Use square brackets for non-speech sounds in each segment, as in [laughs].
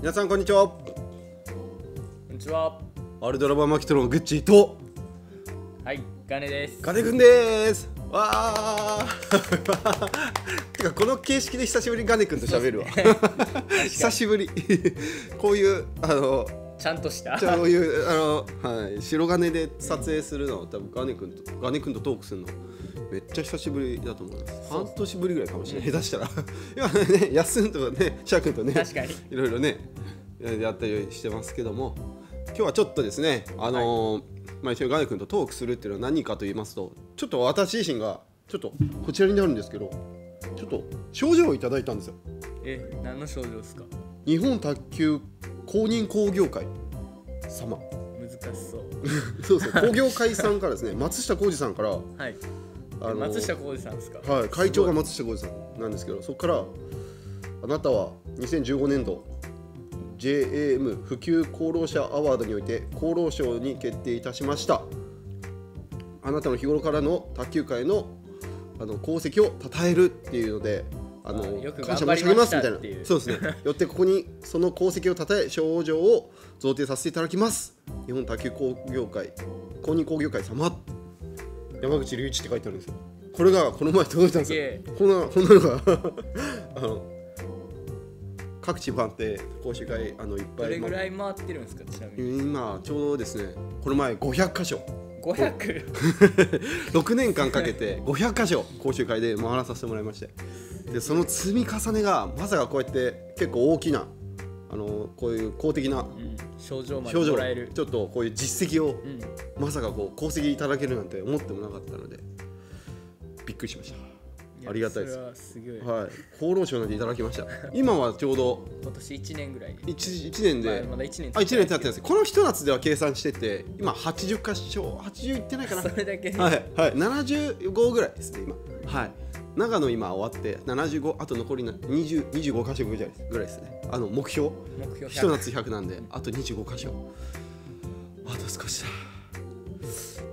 皆さんこんにちは。こんにちは。アルドラバマキトのグッチーとはい、ガネです。金くんです。わー。[laughs] てかこの形式で久しぶりにガネくんと喋るわ。[laughs] 久しぶり。[laughs] こういうあのちゃんとした。じゃあこういうあの、はい、白金で撮影するの多分ガネくんとガネくんとトークするのめっちゃ久しぶりだと思います半年ぶりぐらいかもしれない、下手したら [laughs] 今ね休んとかねシャー君とね確かに。いろいろねやったりしてますけども今日はちょっとですねあのーまあ、一緒にガネ君とトークするっていうのは何かと言いますとちょっと私自身がちょっとこちらになるんですけどちょっと症状をいただいたんですよえ、何の症状ですか？日本卓球公認工業会様難しそう。[laughs] そうそう工業会さんからですね松下浩二さんから、はい。あのー松下浩二さんですか？はい、会長が松下浩二さんなんですけどそこからあなたは2015年度 JAM 普及功労者アワードにおいて功労賞に決定いたしました。あなたの日頃からの卓球界のあの功績を称えるっていうのであのあよく感謝申し上げますみたいな。そうですね。よってここにその功績を称え賞状を贈呈させていただきます。日本卓球工業会公認工業会様山口隆一って書いてあるんですよこれがこの前届いたんですよ。こんなこんなのが [laughs] あの各地回って講習会あのいっぱいどれぐらい回ってるんですか。ちなみに。今ちょうどですねこの前500箇所五百？[laughs] 6年間かけて500箇所講習会で回らさせてもらいましてでその積み重ねがまさかこうやって結構大きなあのこういう公的なうん。症状までもらえる。ちょっとこういう実績をうん。まさかこう功績いただけるなんて思ってもなかったのでびっくりしました。やありがたいです。はい。はい。厚労省なんていただきました。今はちょうど今年一年ぐらい。で。1, 一年で。まあまだ一年。あ1年経ってです。この一夏では計算してて今80箇所80いってないかな。それだけ。はい。はい。75ぐらいですね今。はい長野今終わって75あと残りな20 25箇所ぐらいですね。あの目標。目標一夏100なんであと25箇所。あと少しだ。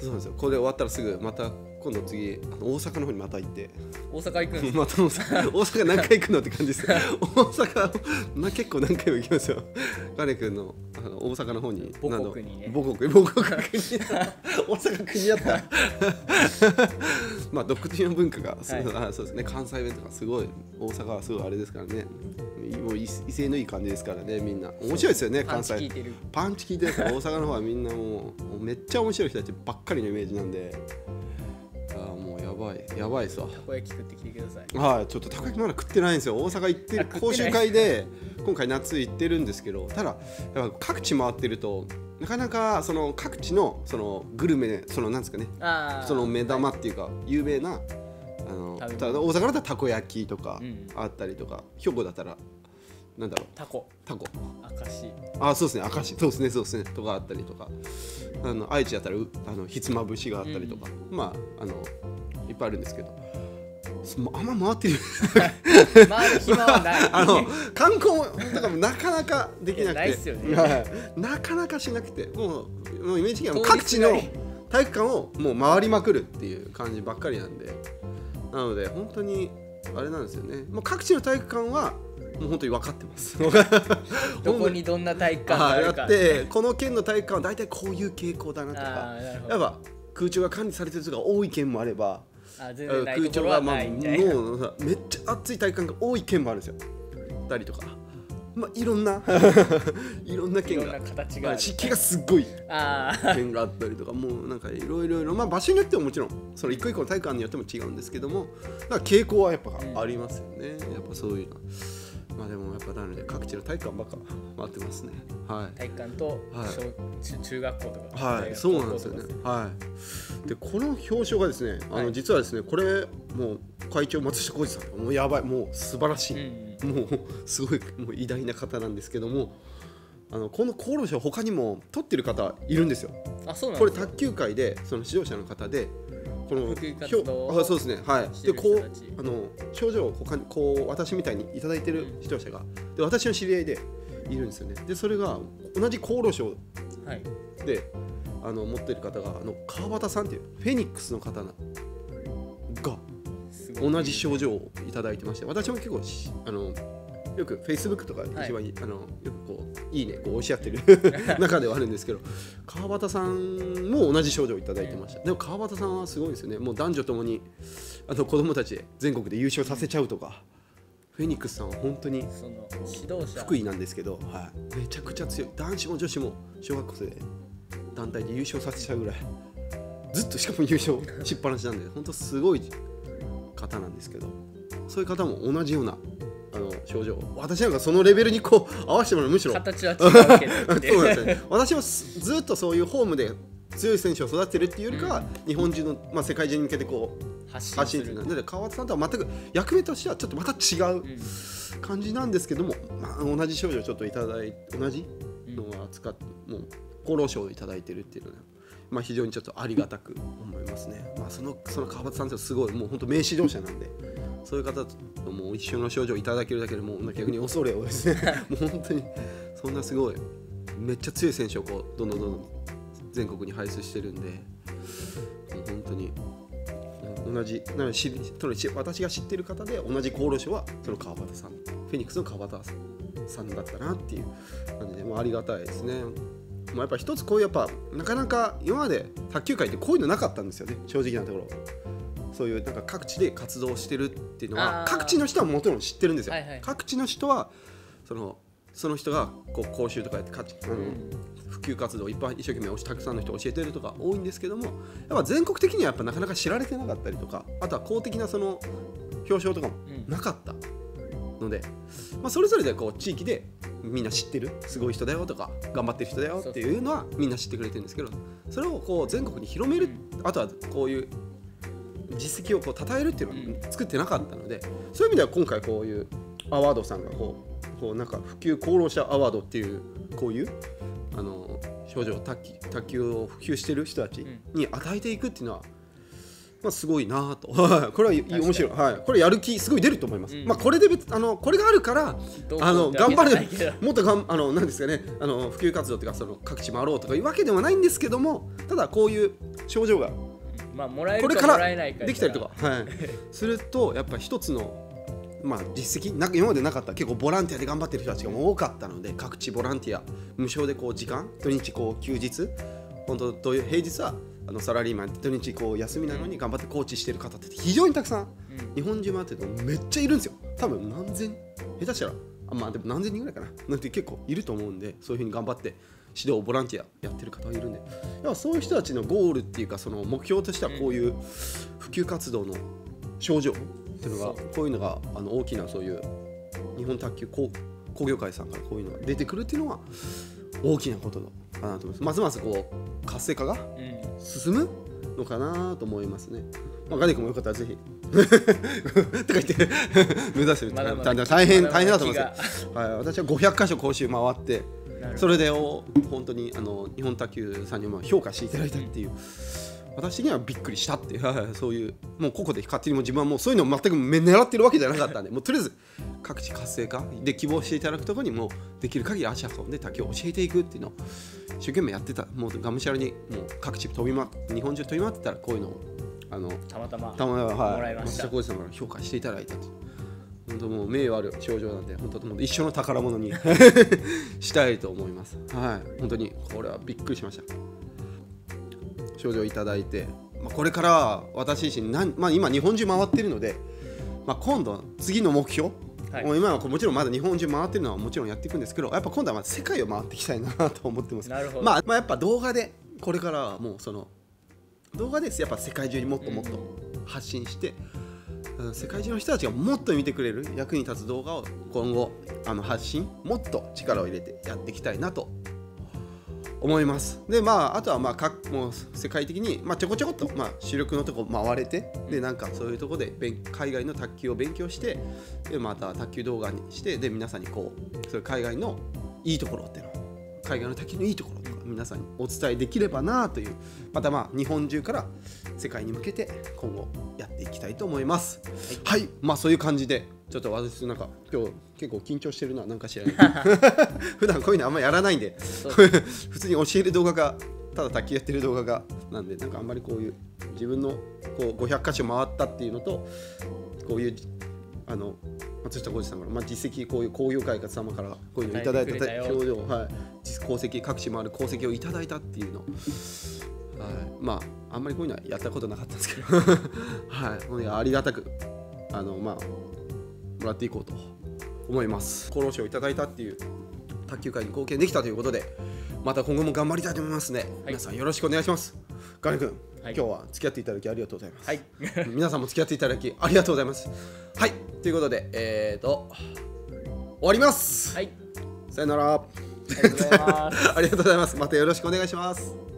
そうなんですよ。これ終わったらすぐまた今度次あの大阪の方にまた行って。大阪行くんですか？[laughs] また大阪大阪何回行くのって感じです。大阪な結構何回も行きますよ。ガネ君のあの大阪の方に母国にね。母国母国国大阪国やった [laughs] まあ独特な文化が、そうはいあそうですね。関西弁とかすごい大阪はすごいあれですからね。もう威威勢のいい感じですからねみんな。面白いですよねパン関西チ聞いてる。パンチ聞いてるから [laughs] 大阪の方はみんなもうめっちゃ面白い人たちばっかりのイメージなんで。あーもうやばい。やばいっすわ。たこ焼き食ってきてください。はい、ちょっとたこ焼きまだ食ってないんですよ。大阪行って講習会で [laughs] 今回夏行ってるんですけどただ各地回ってるとなかなかその各地のそのグルメそのなんですかね。その目玉っていうか有名なあのただ大阪だったらたこ焼きとかうん。あったりとか、兵庫だったらなんだろう。タコ。タコ。明石。あそうですね明石。そうですねそうですね。とかあったりとか。あの愛知だったらうあのひつまぶしがあったりとか、まああのいっぱいあるんですけどあんま回ってるまあ暇はない。あの観光とかもなかなかできなくて。ね。はい。なかなかしなくて。もうもうイメージ的には各地の体育館をもう回りまくるっていう感じばっかりなんで。なので本当にあれなんですよね。もう各地の体育館はもう本当に分かってます。[laughs] どこにどんな体育館があはい。るか。やってこの県の体育館は大体こういう傾向だなとあか。やっぱ空調が管理されてる人が多い県もあれば空調がまあ。もうめっちゃ暑い体育館が多い県もあるんですよ。たりとか、まあいろんな [laughs] いろんない県が形がある。湿気がすっごいああ。県があったりとかもうなんかいろいろまあ場所によってももちろんその一個一個の体育館によっても違うんですけどもだから傾向はやっぱありますよね、やっぱそういうのまあでもやっぱなので各地の体育館ばっか回ってますねはい体育館とはい小中中学校とか。はい、そうなんですよね。はい。で、この表彰がですね、あの、はい実はですね、これ、もう会長松下浩二さんもうやばい、もう素晴らしい、うんもう [laughs] すごい、もう偉大な方なんですけども。あのこの厚労省他にも取ってる方いるんですよ。あ、そうなんこれ卓球界でその指導者の方でこの表あそうですね。はい。でこうあの症状を他にこう私みたいにいただいてる指導者がで私の知り合いでいるんですよね。でそれが同じ厚労省はい。であの持ってる方があの川端さんっていうフェニックスの方なが同じ症状をいただいてまして私も結構しあのよく Facebook とか一番、はい。あのよくこういいねこう押し合ってる [laughs] [laughs] 中ではあるんですけど川端さんも同じ症状をいただいてました、でも川端さんはすごいですよね。もう男女ともにあの子供たちで全国で優勝させちゃうとか、フェニックスさんは本当にその指導者。福井なんですけど、はい、めちゃくちゃ強い。男子も女子も小学生で団体で優勝させちゃうぐらい。ずっとしかも優勝しっぱなしなんで本当すごい方なんですけど。そういう方も同じようなあの症状。私なんかそのレベルにこう合わせてもらうむしろ。形は違うけどって [laughs] そうなんですね。私はすずっとそういうホームで強い選手を育ててるっていうよりかは、日本中の、まあ、世界中に向けてこう発信する。ので川端さんとは全く役目としてはちょっとまた違う感じなんですけども、まあ、同じ症状をちょっといただい同じのを扱ってもう厚労省をいただいてるっていうのは、まあ、非常にちょっとありがたく思いますね、まあ、そのその川端さんってすごいもう本当名指導者なんでそういう方ともう一緒の症状をいただけるだけでもう逆に恐れをですね。[laughs] もう本当にそんなすごいめっちゃ強い選手をこうどんどんどんどん全国に輩出してるんでもう本当にうん同じなの私が知ってる方で同じ厚労省はその川端さんフェニックスの川端さんだったなっていう感じで、まあ、ありがたいですね。まあ、やっぱ一つこういうやっぱなかなか今まで卓球界ってこういうのなかったんですよね。正直なところそういうなんか各地で活動してるっていうのは各地の人はもちろん知ってるんですよ、はいはい。各地の人はそのその人がこう講習とかやってかちあの、普及活動をいっぱい一生懸命たくさんの人が教えてるとか多いんですけどもやっぱ全国的にはやっぱなかなか知られてなかったりとかあとは公的なその表彰とかもうんなかったので、まあ、それぞれでこう地域でみんな知ってるすごい人だよとか頑張ってる人だよっていうのはみんな知ってくれてるんですけどそれをこう全国に広めるあとはこういう実績をこう称えるっていうのは作ってなかったのでそういう意味では今回こういうアワードさんがこうこうなんか普及功労者アワードっていうこういうあの症状卓球卓球を普及してる人たちに与えていくっていうのは、まあ、すごいなと。[laughs] これは面白い、はい、これやる気すごい出ると思います、うん。まあこれで別あのこれがあるからあの頑張るもっとがんあのなんですかね。あの普及活動っていうかその各地回ろうとかいうわけではないんですけどもただこういう症状がまあもらえこれからるかもらえないかできたりとか、はい、するとやっぱ一つの、まあ、実績？な今までなかった。結構ボランティアで頑張ってる人たちが多かったので各地ボランティア。無償でこう時間？土日こう休日？本当土曜平日はあのサラリーマン土日こう休みなのに頑張ってコーチしてる方って非常にたくさん。日本中回ってるとめっちゃいるんですよ。多分何千？下手したら。あまあでも何千人ぐらいかな。なんて結構いると思うんでそういうふうに頑張って指導ボランティアやってる方がいるんで。やっぱそういう人たちのゴールっていうかその目標としてはこういう普及活動の症状っていうのがこういうのがあの大きなそういう日本卓球工工業会さんからこういうのが出てくるっていうのは大きなことかなと思います。ますますこう活性化がうん。進むのかなと思いますね。まあ、ガネ君もよかったらぜひ。[laughs] とか言って [laughs] 目指してる大変大変だと思い気ますよ。はい、私は500箇所講習回ってそれでお本当にあの日本卓球さんにも評価していただいたっていう、私にはびっくりしたっていう [laughs] そういうもうここで勝手にもう自分はもうそういうのを全く目狙ってるわけじゃなかったんでもうとりあえず各地活性化で希望していただくところにもうできる限り足運んで卓球を教えていくっていうのを一生懸命やってたもうがむしゃらにもう各地飛び回って日本中飛び回ってたらこういうのをあのたまたまたまはい、もらいました。評価していただいたと本当もう名誉ある症状なんで本当もう一生の宝物に [laughs] したいと思います。はい。本当にこれはびっくりしました。症状いただいて、まあ、これから私自身なん、まあ、今日本中回ってるので、まあ、今度次の目標はい。もう今はもちろんまだ日本中回ってるのはもちろんやっていくんですけどやっぱ今度はまあ世界を回っていきたいなと思ってます。なるほど。まあ、まあやっぱ動画でこれからはもうその動画です。やっぱ世界中にもっともっと発信して、うん世界中の人たちがもっと見てくれる役に立つ動画を今後あの発信もっと力を入れてやっていきたいなと思います。でまああとはまあもう世界的に、まあ、ちょこちょこっと、まあ、主力のとこ回れてでなんかそういうとこで海外の卓球を勉強してでまた卓球動画にしてで皆さんにこうそういう海外のいいところっていうの海外の卓球のいいところ。皆さんにお伝えできればなというまたまあ日本中から世界に向けて今後やっていきたいと思います。はい、まあそういう感じでちょっと私なんか今日結構緊張してるななんか知らない。[laughs] 普段こういうのあんまやらないんで。[laughs] 普通に教える動画がただ卓球やってる動画がなんでなんかあんまりこういう自分のこう500箇所回ったっていうのとこういうあの松下浩二さんから、まあ、実績こういう工業開発様からこういうのいただいた表情はい。実功績各地もある功績をいただいたっていうの。はい。まああんまりこういうのはやったことなかったんですけど。[laughs] はい。ありがたくあのまあもらっていこうと思います。厚労省をいただいたっていう卓球界に貢献できたということでまた今後も頑張りたいと思いますね、皆さんよろしくお願いします。ガネ君、はい。今日は付き合っていただきありがとうございます、はい。皆さんも付き合っていただきありがとうございます。はい。ということでえーと終わります、はい。さよならありがとうございます。[laughs] ありがとうございます。またよろしくお願いします。